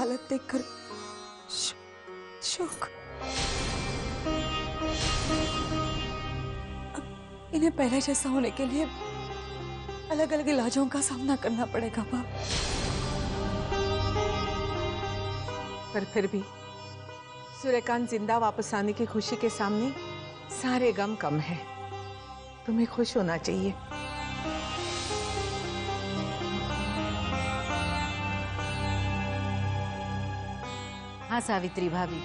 हालत देखकर शोक। अब इन्हें पहले जैसा होने के लिए अलग अलग इलाजों का सामना करना पड़ेगा, बाप। पर फिर भी सूर्यकांत ज़िंदा वापस आने की खुशी के सामने सारे गम कम है। तुम्हें खुश होना चाहिए। हाँ सावित्री भाभी।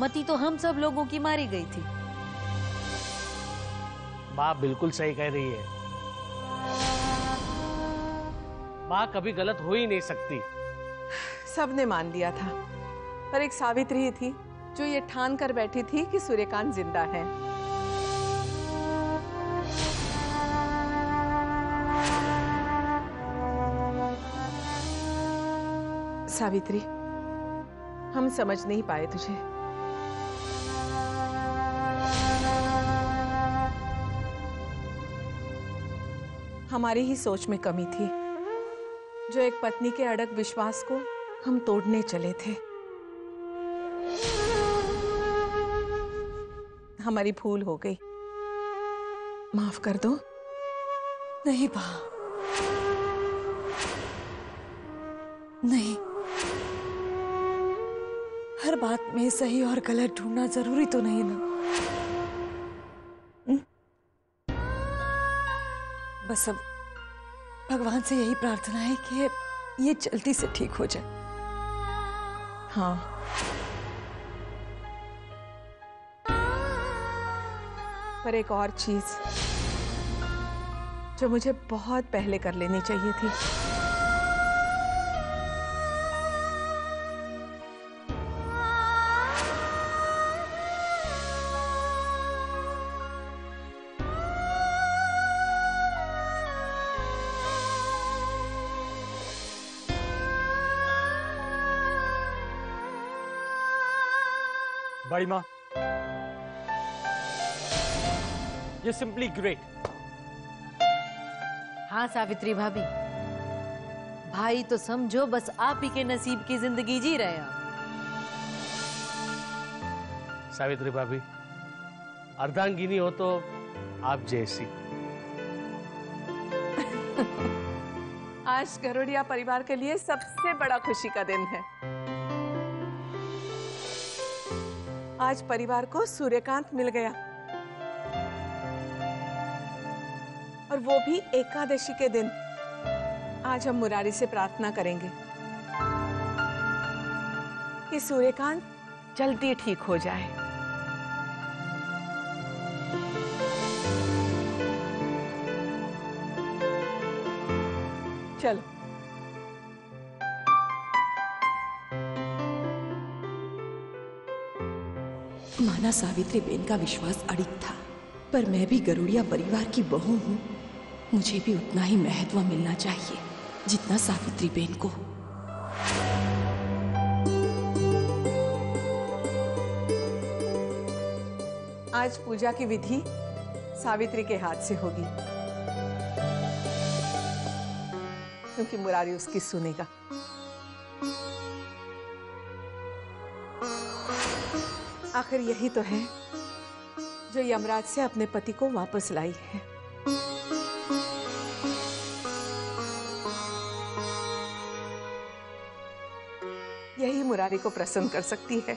मती तो हम सब लोगों की मारी गई थी। माँ बिल्कुल सही कह रही है। माँ कभी गलत हो ही नहीं सकती। सबने मान लिया था। पर एक सावित्री ही थी जो ये ठान कर बैठी थी कि सूर्यकांत ज़िंदा है। सावित्री, हम समझ नहीं पाए तुझे। हमारी ही सोच में कमी थी। जो एक पत्नी के अड़क विश्वास को हम तोड़ने चले थे। हमारी भूल हो गई। माफ़ कर दो। नहीं बा नहीं। हर बात में सही और गलत ढूंढना ज़रूरी तो नहीं ना। हम्म? बस अब भगवान से यही प्रार्थना है कि ये जल्दी से ठीक हो जाए। हाँ। पर एक और चीज़ जो मुझे बहुत पहले कर लेनी चाहिए थी। बड़ी माँ ये सिंपली ग्रेट हाँ सावित्री भाभी। भाई तो समझो बस आप ही के नसीब की ज़िंदगी जी रहे हैं। सावित्री भाभी अर्धांगिनी हो तो आप जैसी। आज गरुड़िया परिवार के लिए सबसे बड़ा खुशी का दिन है। आज परिवार को सूर्यकांत मिल गया। और वो भी एकादशी के दिन। आज हम मुरारी से प्रार्थना करेंगे। कि सूर्यकांत जल्दी ठीक हो जाए। सावित्री बेन का विश्वास अड़िग था। पर मैं भी गरुड़िया परिवार की बहू हूँ। मुझे भी उतना ही महत्व मिलना चाहिए, जितना सावित्री बेन को। आज पूजा की विधि सावित्री के हाथ से होगी। क्योंकि मुरारी उसकी सुनेगा। आखिर यही तो है जो यमराज से अपने पति को वापस लाई है। यही मुरारी को प्रसन्न कर सकती है।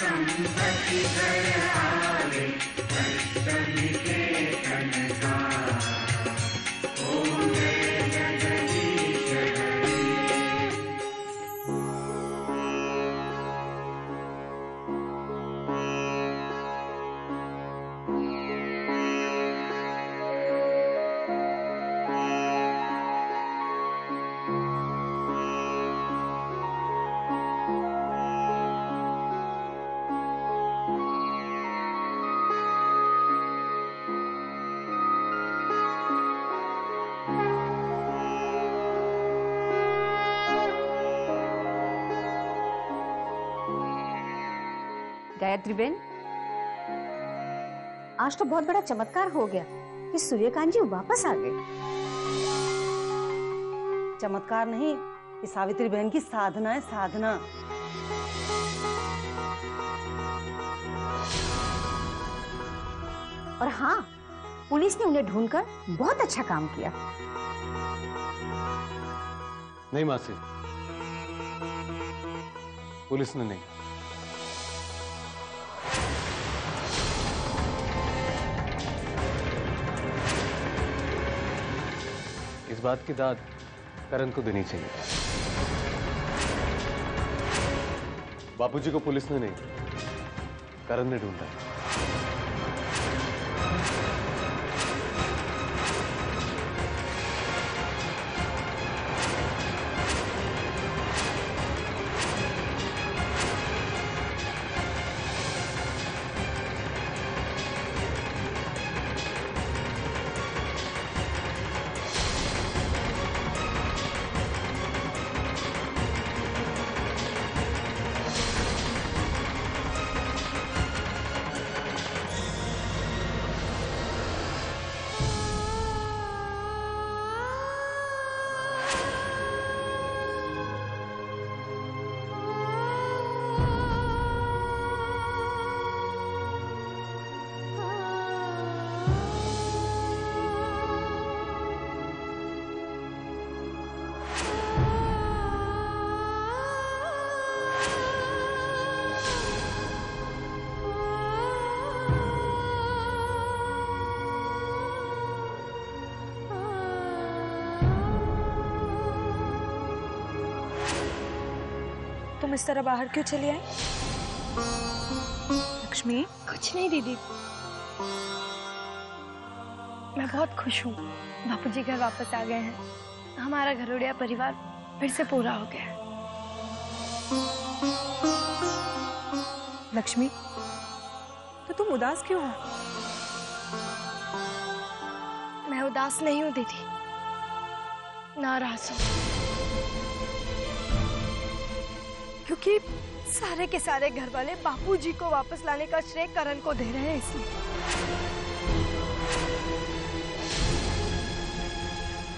सम्पति दयाले भक्त निकेतन गायत्री बेन आज तो बहुत बड़ा चमत्कार हो गया कि सूर्यकांत जी वापस आ गए। चमत्कार नहीं ये सावित्री बहन की साधना है साधना। और हाँ पुलिस ने उन्हें ढूंढकर बहुत अच्छा काम किया। नहीं, मासी। पुलिस ने नहीं। बात की दाद करण को देनी चाहिए बापूजी को पुलिस ने नहीं, करण ने ढूंढा। तुम इस तरह बाहर क्यों चली आई? लक्ष्मी? कुछ नहीं दीदी। मैं बहुत खुश हूँ। बापू जी घर वापस आ गए हैं। हमारा घरोड़िया परिवार फिर से पूरा हो गया है। लक्ष्मी तो तुम उदास क्यों हो? मैं उदास नहीं हूँ दीदी। नाराज़ हूँ। क्योंकि सारे के सारे घर वाले बापूजी को वापस लाने का श्रेय करण को दे रहे हैं इसलिए।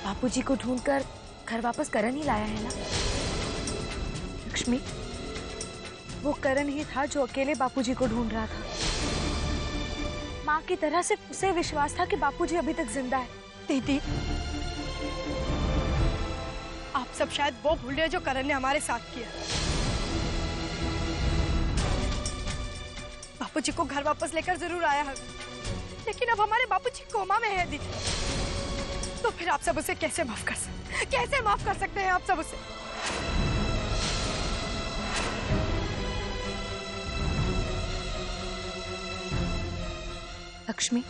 बापूजी को ढूंढकर घर वापस करण ही लाया है ना? लक्ष्मी, वो करण ही था जो अकेले बापूजी को ढूंढ रहा था। माँ की तरह से उसे विश्वास था कि बापूजी अभी तक ज़िंदा है। दीदी, आप सब शायद वो भूल रहे जो करण ने हमारे साथ किया। बापूजी को घर वापस लेकर ज़रूर आया है। लेकिन अब हमारे बापूजी कोमा में है, दीदी। तो फिर आप सब उसे कैसे माफ़ कर सकते कैसे माफ़ कर सकते हैं आप सब उसे? लक्ष्मी,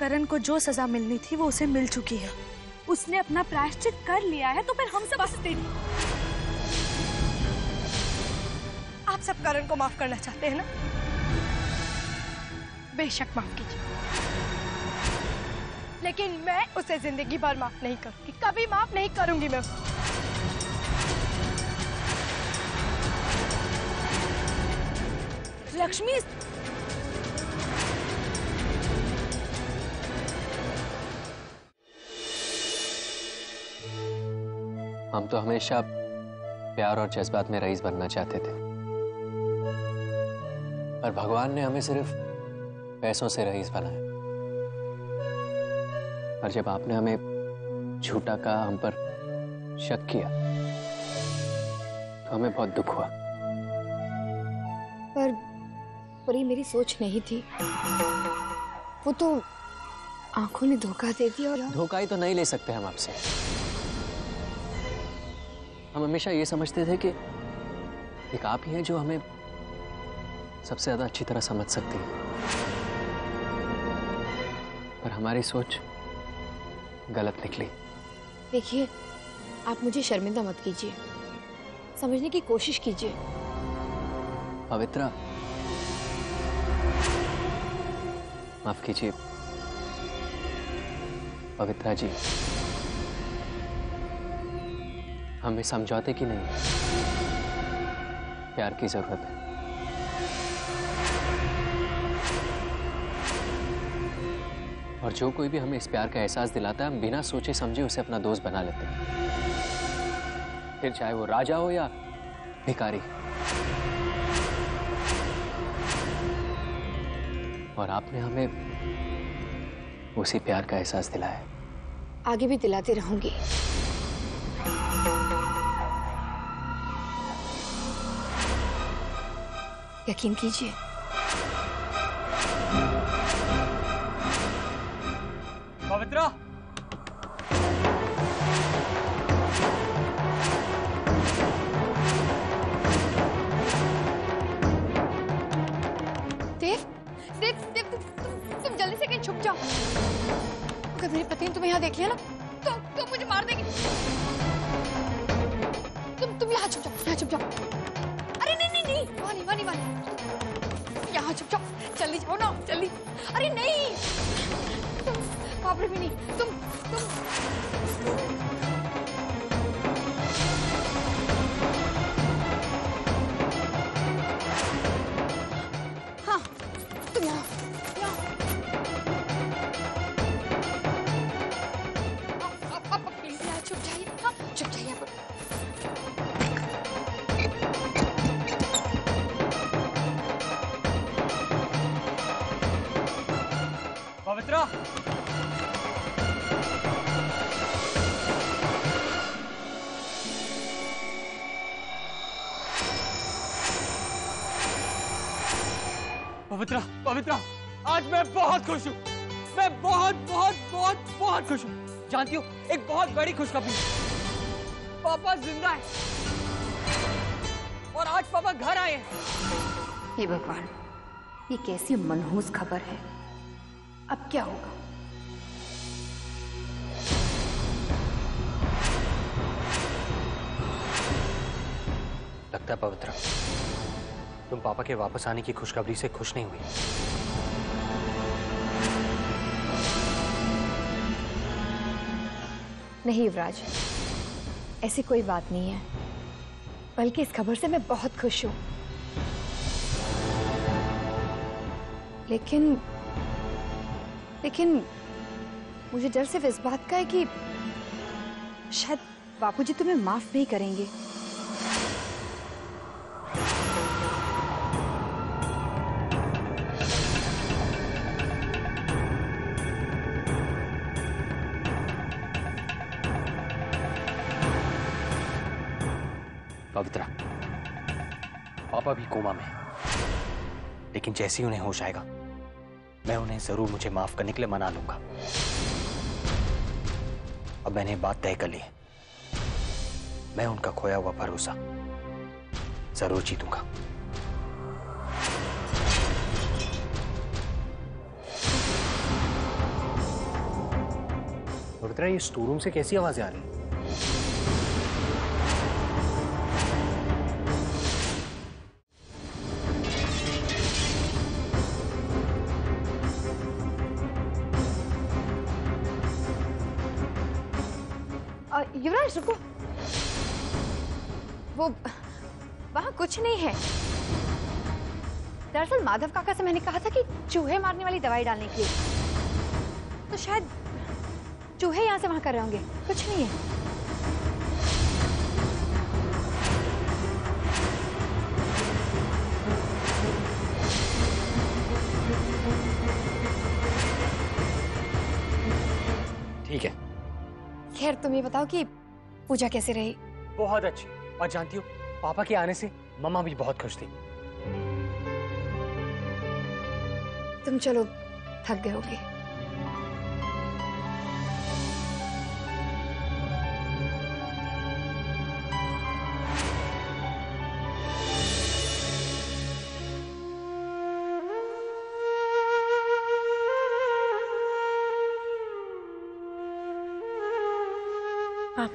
करण को जो सजा मिलनी थी वो उसे मिल चुकी है। उसने अपना प्रायश्चित कर लिया है तो फिर हम सब बस दीदी सब करण को माफ़ करना चाहते हैं ना? बेशक माफ़ कीजिए। लेकिन मैं उसे ज़िंदगी भर माफ़ नहीं करूँगी। कभी माफ़ नहीं करूँगी मैं। लक्ष्मी, हम तो हमेशा प्यार और जज्बात में रईस बनना चाहते थे। पर भगवान ने हमें सिर्फ़ पैसों से रईस बनाया। और जब आपने हमें झूठा कहा हम पर शक किया तो हमें बहुत दुख हुआ। पर ये मेरी सोच नहीं थी। वो तो आँखों ने धोखा दे दिया और धोखा ही तो नहीं ले सकते हम आपसे। हम हमेशा ये समझते थे कि एक आप ही हैं जो हमें सबसे ज़्यादा अच्छी तरह समझ सकती है। पर हमारी सोच गलत निकली। देखिए आप मुझे शर्मिंदा मत कीजिए। समझने की कोशिश कीजिए। पवित्रा माफ़ कीजिए। पवित्रा जी हमें समझौते की नहीं प्यार की ज़रूरत है। और जो कोई भी हमें इस प्यार का एहसास दिलाता है, हम बिना सोचे समझे उसे अपना दोस्त बना लेते हैं। फिर चाहे वो राजा हो या भिकारी और आपने हमें उसी प्यार का एहसास दिलाया आगे भी दिलाती रहूँगी। यकीन कीजिए पवित्रा। देव देव देव तुम, तुम, तुम जल्दी से कहीं छुप जाओ। अगर मेरे पति ने तुम्हें यहाँ देख लिया ना तो तो मुझे मार देंगे। तुम तुम यहाँ छुप जाओ यहाँ छुप जाओ। जल्दी जाओ ना जल्दी। अरे नहीं! तुम भी नहीं तुम तुम पवित्रा पवित्रा आज मैं बहुत खुश हूँ। मैं बहुत बहुत बहुत बहुत खुश हूँ। जानती हो एक बहुत बड़ी खुशखबरी। पापा ज़िंदा है। और आज पापा घर आए हैं। हे भगवान ये कैसी मनहूस खबर है। अब क्या होगा? लगता है पवित्रा। तुम पापा के वापस आने की खुशखबरी से खुश नहीं हुई। नहीं, युवराज, ऐसी कोई बात नहीं है। बल्कि इस खबर से मैं बहुत खुश हूँ। लेकिन लेकिन मुझे डर सिर्फ़ इस बात का है कि शायद बापूजी तुम्हें माफ़ नहीं करेंगे। पवित्रा पापा भी कोमा में लेकिन जैसे ही उन्हें होश आएगा, मैं उन्हें ज़रूर मुझे माफ़ करने के लिए मना लूँगा। अब मैंने बात तय कर ली मैं उनका खोया हुआ भरोसा ज़रूर जीतूँगा। ये स्टोर रूम से कैसी आवाज़ें आ रही हैं? युवराज, रुको। वो, वहाँ कुछ नहीं है। दरअसल माधव काका से मैंने कहा था कि चूहे मारने वाली दवाई डालने की तो शायद चूहे यहाँ से वहाँ कर रहे होंगे। कुछ नहीं है। ये बताओ कि पूजा कैसे रही? बहुत अच्छी। और जानती हो पापा के आने से मम्मा भी बहुत खुश थी। तुम चलो थक गए होगी।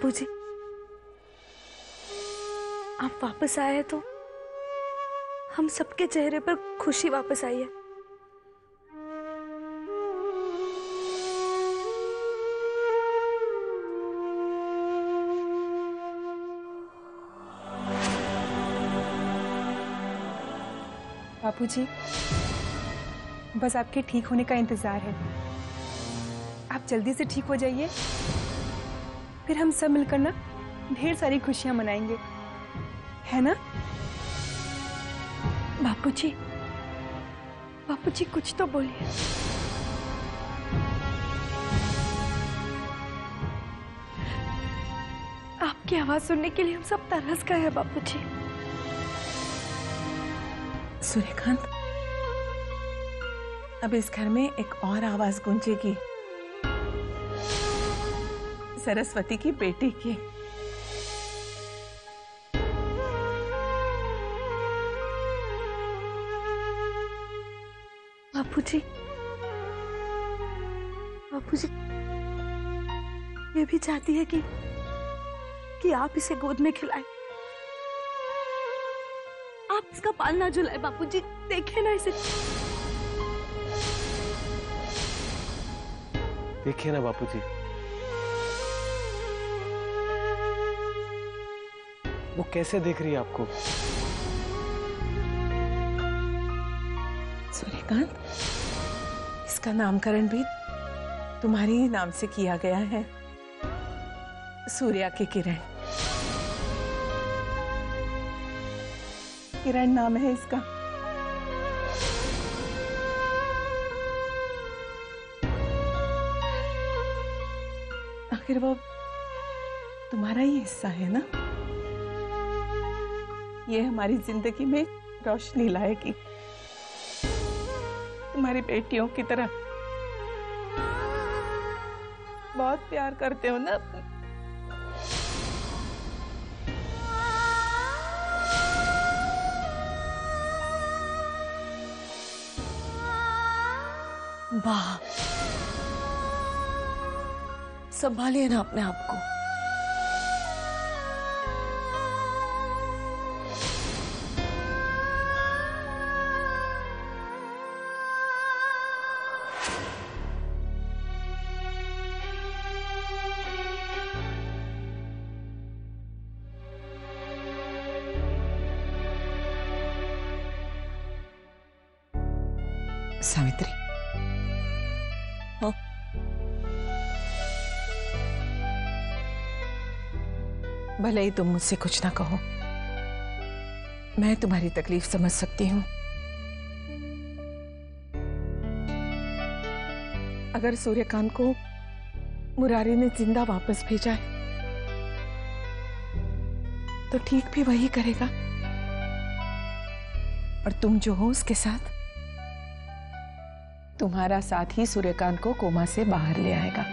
बापूजी आप वापस आए हैं तो हम सबके चेहरे पर खुशी वापस आई है। बापू जी बस आपके ठीक होने का इंतज़ार है। आप जल्दी से ठीक हो जाइए। फिर हम सब मिलकर ना ढेर सारी खुशियाँ मनाएँगे। है ना? बापूजी बापूजी कुछ तो बोलिए। आपकी आवाज़ सुनने के लिए हम सब तरस गए हैं, बापूजी। सूर्यकांत अब इस घर में एक और आवाज़ गूंजेगी। सरस्वती की बेटी की। बापूजी बापूजी, ये भी चाहती है कि कि आप इसे गोद में खिलाएँ। आप इसका पालना झुलाए, बापूजी, देखे ना इसे। देखिए ना बापूजी। वो कैसे देख रही है आपको? सूर्यकांत, इसका नामकरण भी तुम्हारे ही नाम से किया गया है। सूर्या की किरण। किरण नाम है इसका। आखिर वो तुम्हारा ही हिस्सा है ना? ये हमारी ज़िंदगी में रोशनी लाएगी। तुम्हारी बेटियों की तरह। बहुत प्यार करते हो ना वाह संभालिए ना अपने आप को। सावित्री। हाँ? भले ही तुम मुझसे कुछ ना कहो। मैं तुम्हारी तकलीफ़ समझ सकती हूँ। अगर सूर्यकांत को मुरारी ने ज़िंदा वापस भेजा है तो ठीक भी वही करेगा। और तुम जो हो उसके साथ तुम्हारा साथ ही सूर्यकांत को कोमा से बाहर ले आएगा।